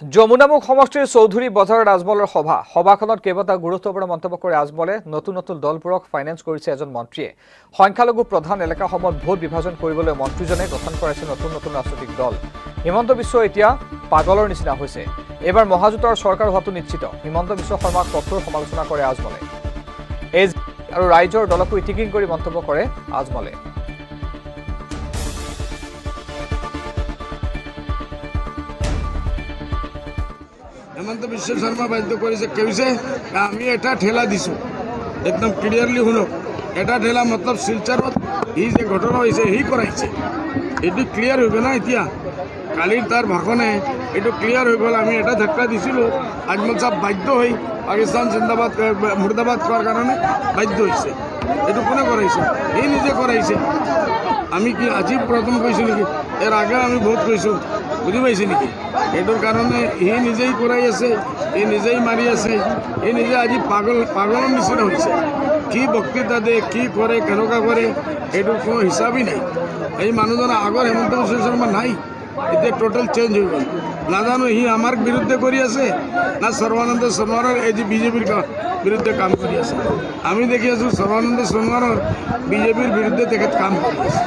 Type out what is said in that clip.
যমুনামুখ সমষ্টিৰ চৌধুৰী বজাৰ আজমলৰ সভা। সভাখনত কেইবাটাও গুৰুত্বপূৰ্ণ মন্তব্য কৰি আজমলে নতুন নতুন দলবোৰক ফাইনেন্স কৰিছে এজন মন্ত্ৰীয়ে। সংখ্যালঘু প্ৰধান এলেকাসমূহত ভোট বিভাজন কৰিবলৈ মন্ত্ৰীজনে গঠন কৰাইছে নতুন নতুন ৰাজনৈতিক দল। হিমন্ত বিশ্ব এতিয়া পাগলৰ নিচিনা হৈছে। এইবাৰ মহাজোঁটৰ চৰকাৰ হোৱাটো নিশ্চিত। হিমন্ত বিশ্ব শৰ্মাক কঠোৰ সমালোচনা কৰে আজমলে এজ আৰু ৰাইজৰ দলকো ইটিকিং কৰি মন্তব্য কৰে আজমলে হেমন্ত বিশ্ব শৰ্মা বাধ্য কৰিছে। কৈছে আমি এটা ঠেলা দিছোঁ। একদম ক্লিয়াৰলি শুনক। এটা ঠেলা মতলব শিলচাৰত সি যে ঘটনা হৈছে সি কৰাইছে। এইটো ক্লিয়াৰ হৈ না এতিয়া? কালিৰ তাৰ ভাষণে এইটো ক্লিয়াৰ হৈ গ'ল। আমি এটা ধাক্কা দিছিলোঁ। আজমল চাহ বাধ্য হৈ পাকিস্তান জিন্দাবাদ মুৰ্দাবাদ কৰাৰ কাৰণে বাধ্য হৈছে। এইটো কোনে কৰাইছে? সি নিজে কৰাইছে। আমি কি আজি প্ৰথম কৈছোঁ নেকি? ইয়াৰ আগে আমি বহুত কৈছোঁ। বুজি পাইছে নেকি? সেইটোৰ কাৰণে সি নিজেই কৰাই আছে সি নিজেই মাৰি আছে সি নিজে আজি পাগল, পাগলৰ নিচিনা হৈছে। কি বক্তৃতা দিয়ে, কি কৰে, কেনেকুৱা কৰে সেইটোৰ কোনো হিচাপেই নাই। এই মানুহজনৰ আগৰ হেমন্ত বিশ্ব শৰ্মা নাই, এতিয়া টোটেল চেঞ্জ হৈ গ'ল। নাজানো সি আমাৰ বিৰুদ্ধে কৰি আছে, না সৰ্বানন্দ সোণোৱালৰ এই যে বিজেপিৰ বিৰুদ্ধে কাম কৰি আছে। আমি দেখি আছোঁ সৰ্বানন্দ সোণোৱালৰ বিজেপিৰ বিৰুদ্ধে তেখেত কাম কৰি আছে।